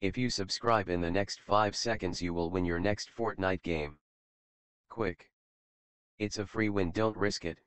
If you subscribe in the next 5 seconds you will win your next Fortnite game. Quick! It's a free win don't risk it.